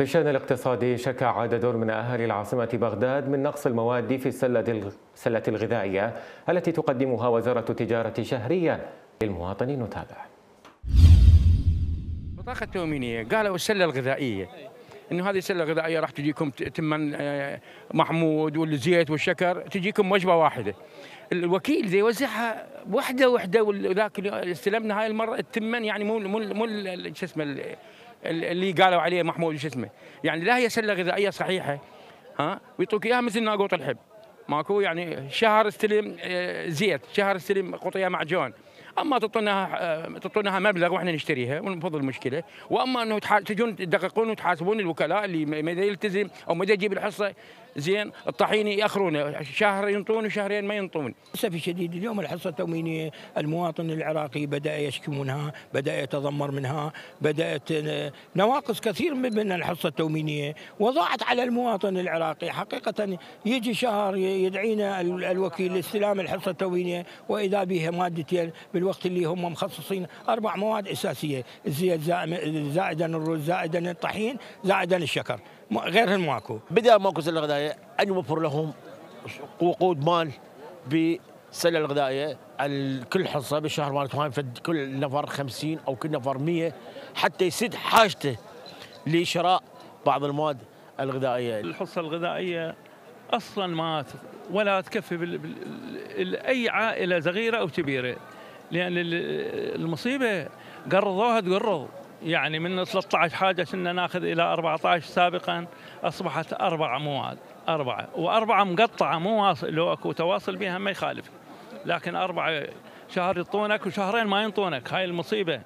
في الشأن الاقتصادي شكى عدد من أهالي العاصمة بغداد من نقص المواد في السلة السلة الغذائية التي تقدمها وزارة التجارة شهريا للمواطنين نتابع. البطاقة التأمينية قالوا السلة الغذائية. إنه هذه السلة الغذائية راح تجيكم تمن آه، محمود والزيت والشكر تجيكم وجبة واحدة. الوكيل زي يوزعها وحدة وحدة وذاك استلمنا هاي المرة التمن يعني مو مو مو شو اسمه اللي قالوا عليه محمود شو اسمه؟ يعني لا هي سله غذائيه صحيحه ها؟ ويعطوك اياها مثل ناقوط الحب. ماكو يعني شهر استلم آه، زيت شهر استلم قطيه معجون أما تعطونها تعطونها مبلغ وإحنا نشتريها ونفض المشكلة. وأما إنه تجون تدققون وتحاسبون الوكلاء اللي ما يلتزم أو ما يجيب الحصه زين الطحين ياخرونه شهر ينطون وشهرين ما ينطون. للاسف الشديد اليوم الحصة التموينية المواطن العراقي بدأ يشكي منها، بدأ يتذمر منها، بدأت نواقص كثير من الحصة التموينية وضاعت على المواطن العراقي حقيقة يجي شهر يدعينا الوكيل لاستلام الحصة التموينية وإذا بها مادتين بالوقت اللي هم مخصصين أربع مواد أساسية الزيت زائدا الرز زائدا الطحين زائدا الشكر غير ماكو. بدأ ماكو سلة غذائية ان يوفر لهم وقود مال بالسله الغذائية. على كل حصة بالشهر مالتهم كل نفر 50 أو كل نفر 100 حتى يسد حاجته لشراء بعض المواد الغذائية. الحصة الغذائية أصلا ما ولا تكفي أي عائلة صغيرة أو كبيرة. لأن المصيبة قرضوها تقرض. يعني من 13 حاجة كنا ناخذ إلى 14 سابقا أصبحت أربع مواد اربعه واربعه مقطعة مو واصل لو أكو تواصل بها ما يخالف لكن اربعه شهر يعطونك وشهرين ما ينطونك هاي المصيبة.